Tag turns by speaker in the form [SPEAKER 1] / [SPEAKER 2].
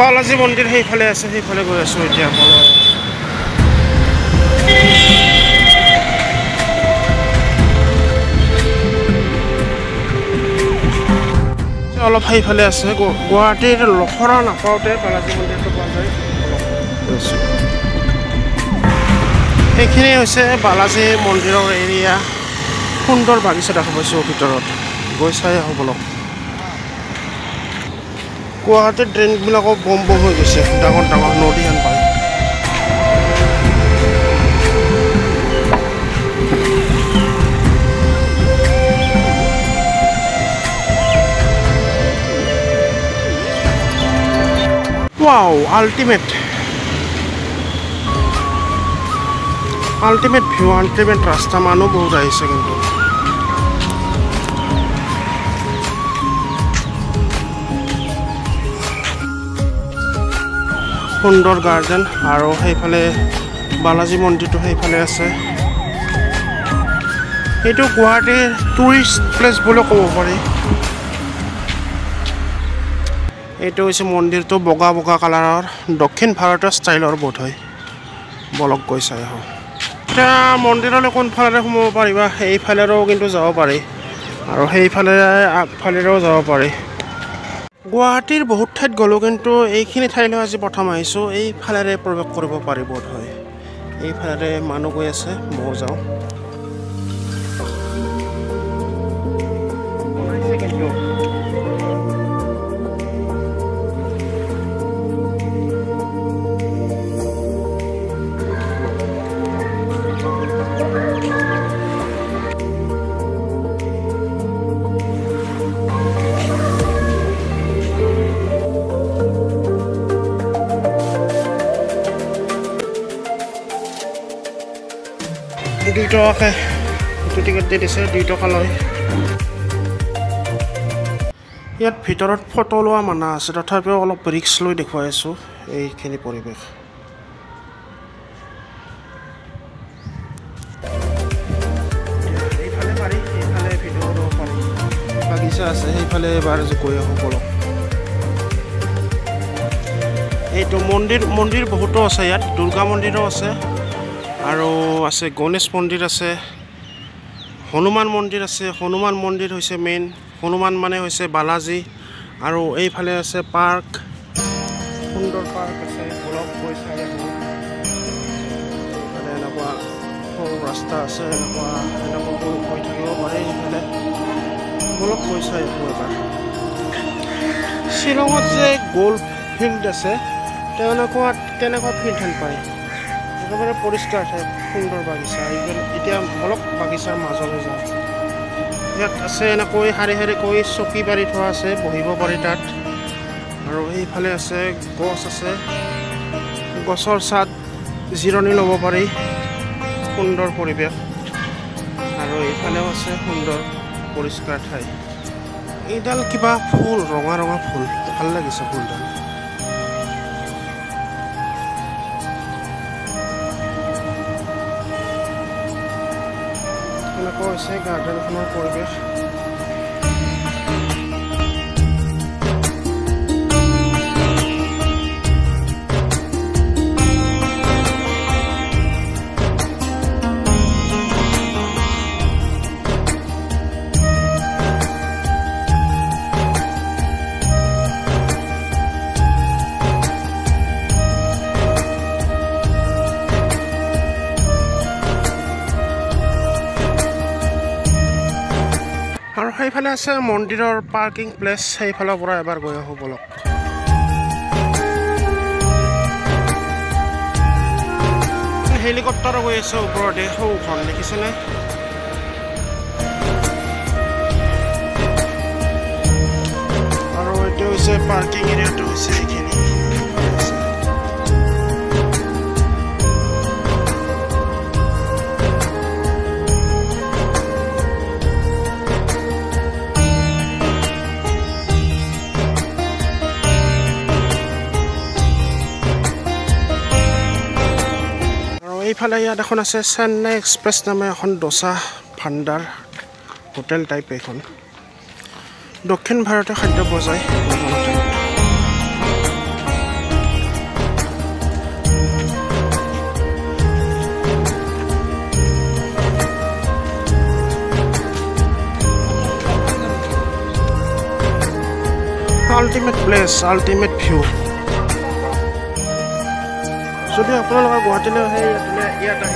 [SPEAKER 1] বালাজী মন্দিৰ সেইফালে আছে সেইফালে গৈ আছোঁ এতিয়া বলক। অলপ সেইফালে আছে গুৱাহাটীৰ লখৰা নাপাওঁতে বালাজী মন্দিৰটো পোৱা যায়। সেইখিনি হৈছে বালাজী মন্দিৰৰ এৰিয়া সুন্দৰ বাগিচা দেখা পাইছোঁ ভিতৰত গৈ চাই আহোঁ বলক গুৱাহাটীৰ ড্ৰেইনবিলাকো বম বম হৈ গৈছে ডাঙৰ ডাঙৰ নদী হেন পায় wow ultimate ultimate view ultimate ৰাস্তা মানুহ বহুত আহিছে কিন্তু। সুন্দৰ গাৰ্ডেন আৰু সেইফালে বালাজী মন্দিৰটো সেইফালে আছে। এইটো গুৱাহাটীৰ টুৰিষ্ট প্লেচ বুলিও ক'ব পাৰি। এইটো হৈছে মন্দিৰটো বগা বগা কালাৰৰ দক্ষিণ ভাৰতীয় ষ্টাইলৰ বোধ হয়। বলক গৈ চাই আহোঁ এতিয়া মন্দিৰলৈ কোনফালেৰে সোমাব পাৰিবা? সেইফালেৰেও কিন্তু যাব পাৰি। আৰু সেইফালে আগফালেৰেও যাব পাৰি। গুৱাহাটীৰ বহুত ঠাইত গ'লোঁ কিন্তু এইখিনি ঠাইলৈ আজি প্ৰথম আহিছোঁ। এইফালেৰে প্ৰৱেশ কৰিব পাৰি বোধ হয়। এইফালেৰে মানুহ গৈ আছে ময়ো যাওঁ। এইটো টিকেট দি দিছে দুই টকা লয় ইয়াত ভিতৰত ফটো লোৱা মানা আছে তথাপিও অলপ ৰিক্স লৈ দেখুৱাই আছোঁ এইখিনি পৰিৱেশ বাগিচা আছে সেইফালে এবাৰ আহোঁ বলক এইটো মন্দিৰ মন্দিৰ বহুতো আছে ইয়াত দুৰ্গা মন্দিৰো আছে আৰু আছে গণেশ মন্দিৰ আছে হনুমান মন্দিৰ আছে হনুমান মন্দিৰ হৈছে মেইন হনুমান মানে হৈছে বালাজী আৰু এইফালে আছে পাৰ্ক সুন্দৰ পাৰ্ক আছে চাই আহোঁ। এইফালে এনেকুৱা সৰু ৰাস্তা আছে এনেকুৱা এনেকুৱা গৈ গৈ থাকিব পাৰে এইফালে। গৈ চাই আহোঁ এবাৰ। শ্বিলঙত যে গ'ল্ফ ফিল্ড আছে তেনেকুৱা তেনেকুৱা ফিল্ড হেন পায়? একেবাৰে পৰিষ্কাৰ ঠাই সুন্দৰ বাগিচা। এতিয়া অলপ বাগিচাৰ মাজলৈ যাওঁ। ইয়াত আছে এনেকৈ শাৰী শাৰীকৈ চকী পাৰি থোৱা আছে বহিব পাৰি তাত। আৰু সেইফালে আছে গছ আছে। গছৰ ছাদ জিৰণি ল'ব পাৰি। সুন্দৰ পৰিৱেশ। আৰু এইফালেও আছে সুন্দৰ পৰিষ্কাৰ ঠাই। এইডাল কিবা ফুল ৰঙা ৰঙা ফুল। ভাল লাগিছে ফুলডাল। এনেকুৱা হৈছে গাৰ্ডেনখনৰ পৰিৱেশ সেইফালে আছে মন্দিৰৰ পাৰ্কিং প্লেচ সেইফালৰ পৰা এবাৰ গৈ আহোঁ বলক। হেলিকপ্টাৰো গৈ আছে ওপৰতে সৌখন দেখিছেনে? আৰু এইটো হৈছে পাৰ্কিং এৰিয়াটো হৈছে এইখিনি। এইফালে ইয়াত এখন আছে চেন্নাই এক্সপ্ৰেছ নামে এখন দোচা ভাণ্ডাৰ হোটেল টাইপ এইখন। দক্ষিণ ভাৰতীয় খাদ্য বজাই আল্টিমেট প্লেচ আল্টিমেট ভিউ যদি আপোনালোকে গুৱাহাটীলৈ আহে ইয়াত